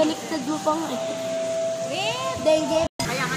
naliktad mo pang eh. Wait! Dengue. Kaya ka.